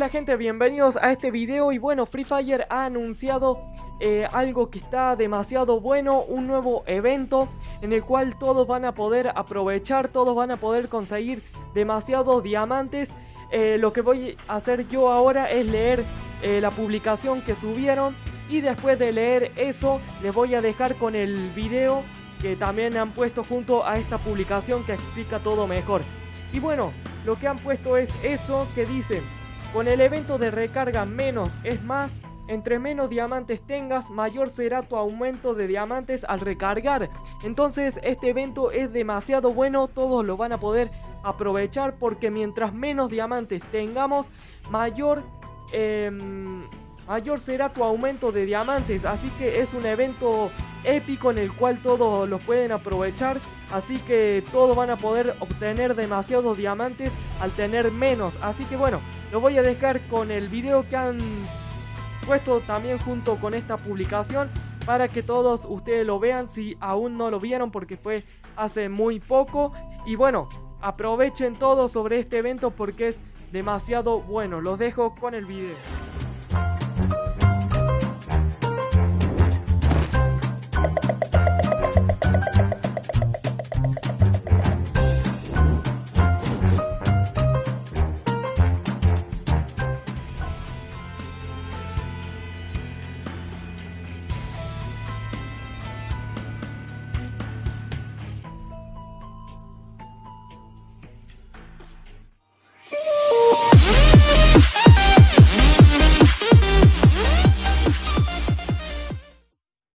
gente, bienvenidos a este video y bueno, Free Fire ha anunciado eh, algo que está demasiado bueno, un nuevo evento en el cual todos van a poder aprovechar, todos van a poder conseguir demasiados diamantes. Eh, lo que voy a hacer yo ahora es leer eh, la publicación que subieron y después de leer eso les voy a dejar con el video que también han puesto junto a esta publicación que explica todo mejor. Y bueno, lo que han puesto es eso que dice, con el evento de recarga menos es más, entre menos diamantes tengas, mayor será tu aumento de diamantes al recargar. Entonces este evento es demasiado bueno, todos lo van a poder aprovechar porque mientras menos diamantes tengamos, mayor... Em, mayor será tu aumento de diamantes. Así que es un evento épico en el cual todos lo pueden aprovechar. Así que todos van a poder obtener demasiados diamantes al tener menos. Así que bueno, lo voy a dejar con el video que han puesto también junto con esta publicación. Para que todos ustedes lo vean si aún no lo vieron porque fue hace muy poco. Y bueno, aprovechen todo sobre este evento porque es demasiado bueno. Los dejo con el video.